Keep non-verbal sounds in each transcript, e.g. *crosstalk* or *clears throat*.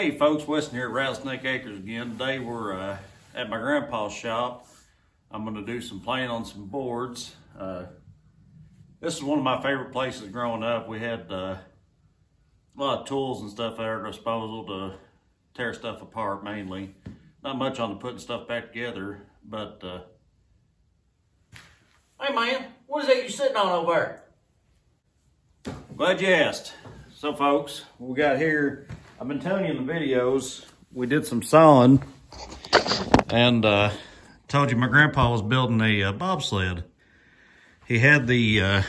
Hey folks, Weston here at Rattlesnake Acres again. Today we're uh, at my grandpa's shop. I'm going to do some planing on some boards. Uh, this is one of my favorite places growing up. We had uh, a lot of tools and stuff at our disposal to tear stuff apart mainly. Not much on the putting stuff back together, but... Uh, hey man, what is that you're sitting on over there? Glad you asked. So folks, we got here I've been telling you in the videos, we did some sawing and uh, told you my grandpa was building a uh, bobsled. He had the uh,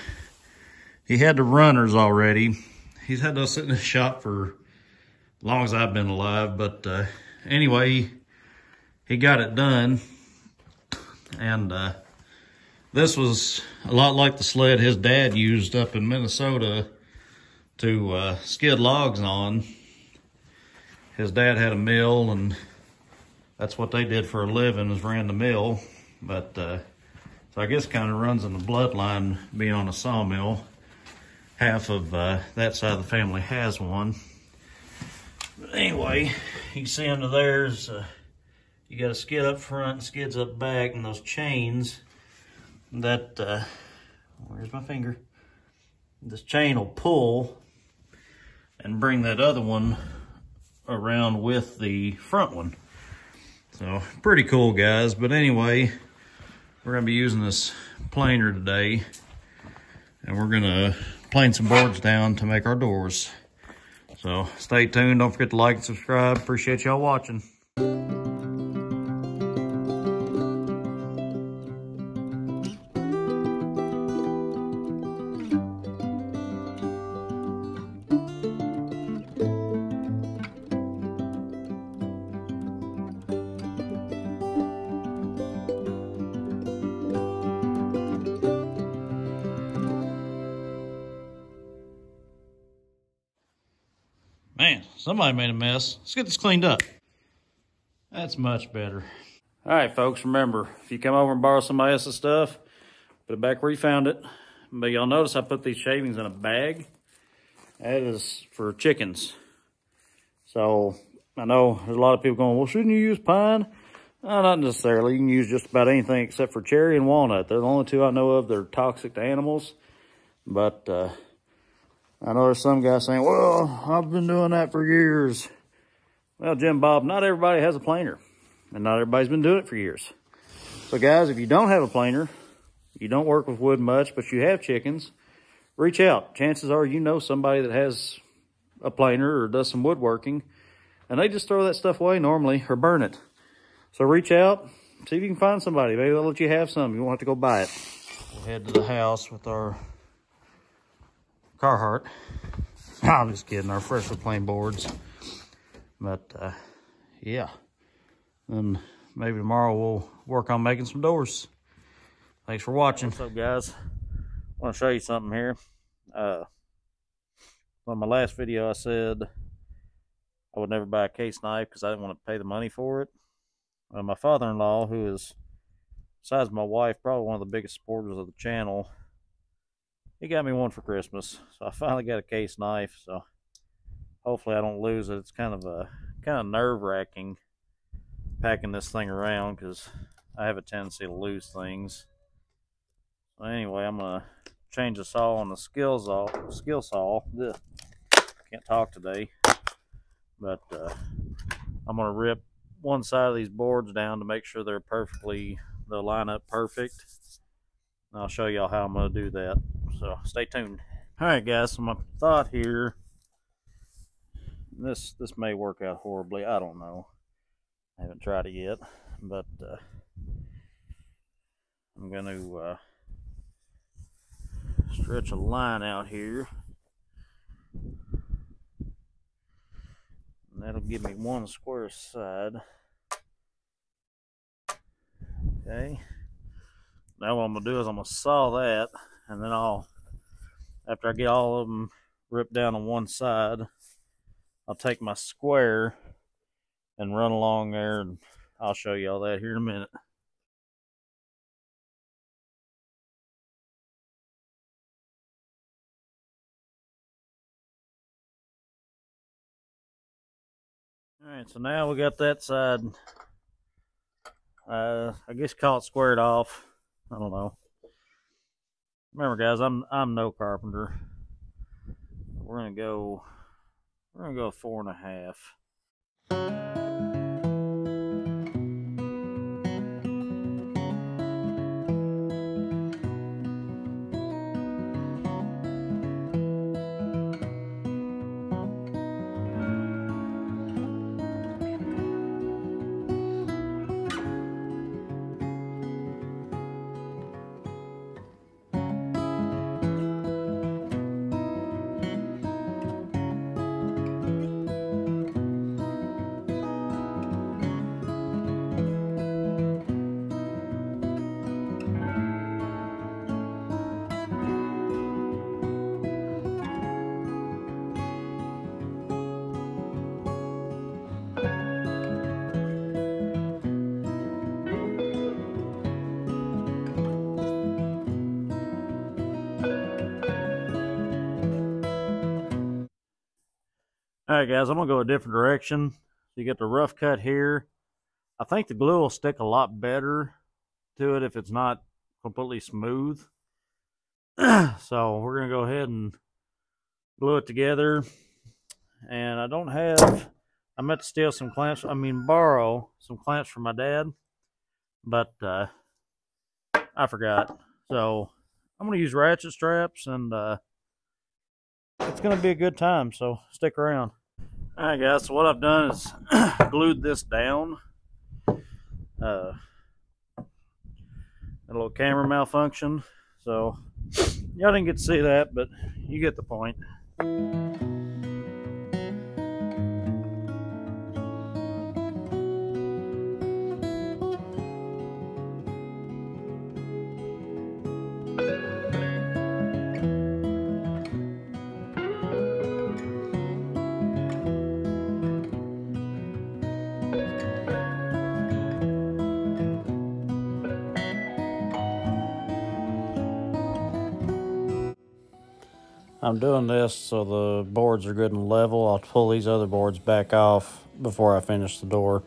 he had the runners already. He's had those sitting in the shop for as long as I've been alive. But uh, anyway, he got it done. And uh, this was a lot like the sled his dad used up in Minnesota to uh, skid logs on his dad had a mill and that's what they did for a living is ran the mill. But uh, so I guess kind of runs in the bloodline being on a sawmill. Half of uh, that side of the family has one. But anyway, you see under there's uh, you got a skid up front and skids up back and those chains that uh, where's my finger? This chain will pull and bring that other one around with the front one. So pretty cool guys. But anyway, we're gonna be using this planer today and we're gonna plane some boards down to make our doors. So stay tuned. Don't forget to like and subscribe. Appreciate y'all watching. Somebody made a mess. Let's get this cleaned up. That's much better. All right, folks, remember, if you come over and borrow somebody else's stuff, put it back where you found it. But y'all notice I put these shavings in a bag. That is for chickens. So I know there's a lot of people going, well, shouldn't you use pine? No, not necessarily. You can use just about anything except for cherry and walnut. They're the only two I know of that are toxic to animals. But uh, I know there's some guy saying, well, I've been doing that for years. Well, Jim Bob, not everybody has a planer. And not everybody's been doing it for years. So guys, if you don't have a planer, you don't work with wood much, but you have chickens, reach out. Chances are you know somebody that has a planer or does some woodworking, and they just throw that stuff away normally or burn it. So reach out, see if you can find somebody. Maybe they'll let you have some. You won't have to go buy it. We'll head to the house with our Carhartt. *clears throat* I'm just kidding, our Freshly Planed boards. But, uh, yeah. And maybe tomorrow we'll work on making some doors. Thanks for watching. What's up, guys? I want to show you something here. Uh, on my last video, I said I would never buy a case knife because I didn't want to pay the money for it. Uh, my father-in-law, who is, besides my wife, probably one of the biggest supporters of the channel, he got me one for Christmas. So I finally got a case knife. So hopefully I don't lose it. It's kind of a kind of nerve wracking packing this thing around because I have a tendency to lose things. So anyway, I'm gonna change the saw on the skill saw. Skill saw. Ugh. Can't talk today, but uh, I'm gonna rip one side of these boards down to make sure they're perfectly they'll line up perfect. And I'll show y'all how I'm gonna do that. So stay tuned. All right, guys. So my thought here. This this may work out horribly. I don't know. I haven't tried it yet, but uh, I'm going to uh, stretch a line out here. And that'll give me one square side. Okay. Now what I'm going to do is I'm going to saw that and then I'll after I get all of them ripped down on one side I'll take my square and run along there and I'll show you all that here in a minute All right, so now we got that side, uh, I guess call it squared off. I don't know. Remember, guys, I'm I'm no carpenter. We're gonna go. We're gonna go four and a half. All right, guys, I'm gonna go a different direction. You get the rough cut here. I think the glue will stick a lot better to it if it's not completely smooth. *clears throat* so we're gonna go ahead and glue it together. And I don't have, I meant to steal some clamps, I mean borrow some clamps from my dad, but uh, I forgot. So I'm gonna use ratchet straps and uh, it's gonna be a good time, so stick around. All right, guys. So what I've done is *clears throat* glued this down. Uh, a little camera malfunction, so y'all didn't get to see that, but you get the point. I'm doing this so the boards are good and level. I'll pull these other boards back off before I finish the door.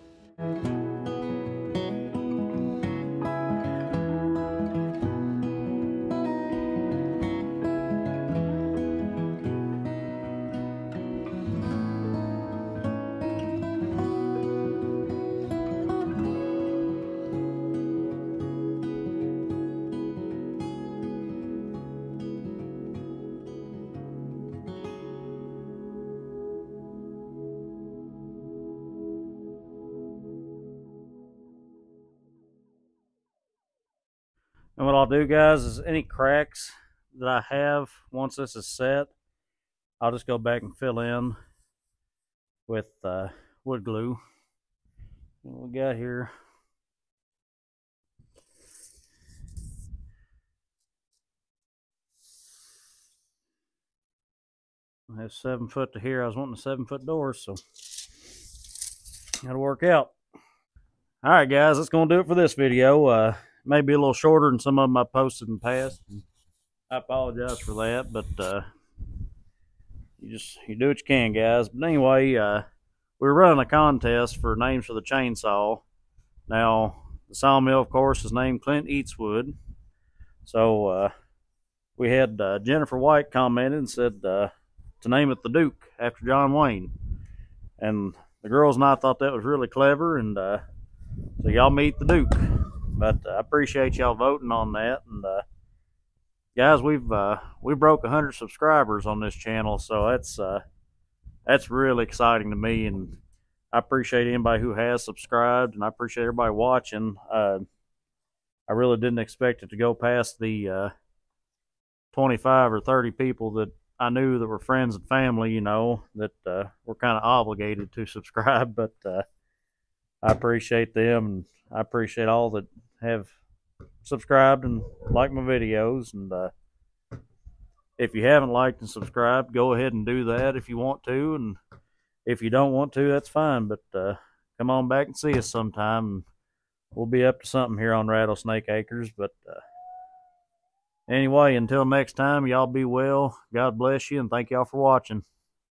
And what I'll do, guys, is any cracks that I have, once this is set, I'll just go back and fill in with uh, wood glue. What we got here. I have seven foot to here. I was wanting a seven foot door, so that'll work out. All right, guys, that's going to do it for this video. Uh, maybe a little shorter than some of them I posted in the past. I apologize for that, but uh, you just you do what you can, guys. But anyway, uh, we are running a contest for names for the chainsaw. Now, the sawmill, of course, is named Clint Eatswood. So uh, we had uh, Jennifer White commented and said uh, to name it the Duke after John Wayne, and the girls and I thought that was really clever, and uh, so y'all meet the Duke. But uh, I appreciate y'all voting on that. And uh, guys, we've uh, we broke 100 subscribers on this channel, so that's that's really exciting to me. And I appreciate anybody who has subscribed, and I appreciate everybody watching. I really didn't expect it to go past the uh, 25 or 30 people that I knew that were friends and family, you know, that uh, were kind of obligated to *laughs* subscribe, but uh, I appreciate them and I appreciate all that have subscribed and liked my videos. And uh, if you haven't liked and subscribed, go ahead and do that if you want to. And if you don't want to, that's fine. But uh, come on back and see us sometime. We'll be up to something here on Rattlesnake Acres. But uh, anyway, until next time, y'all be well. God bless you, and thank y'all for watching.